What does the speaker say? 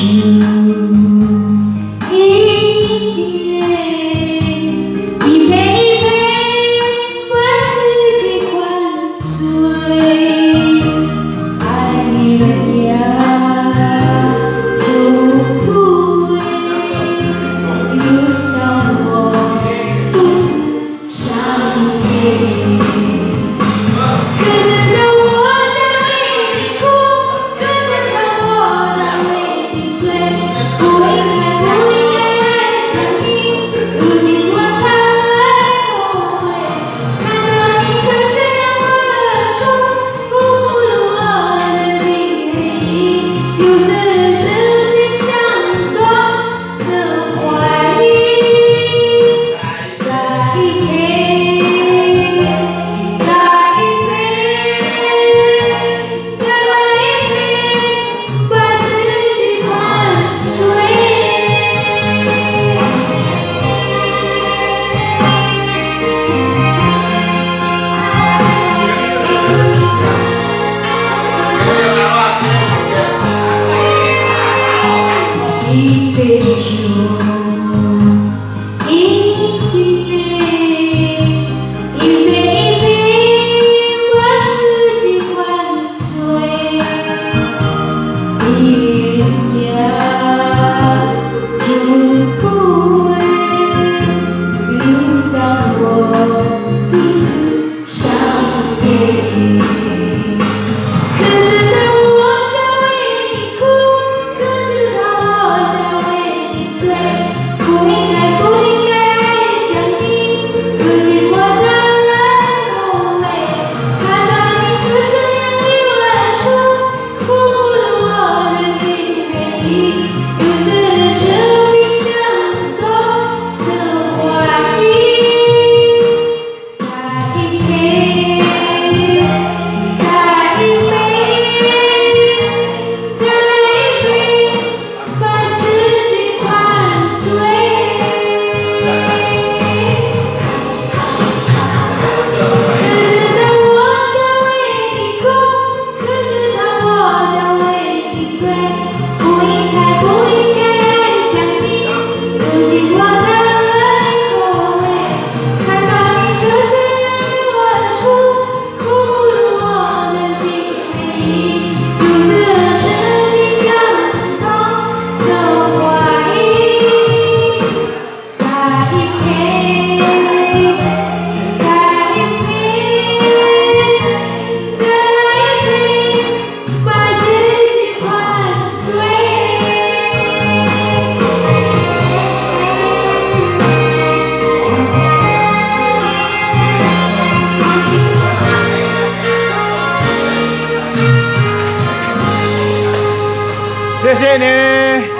酒一杯，一杯一杯，我自己灌醉。爱的人呀，不，下我伤悲。谢谢你。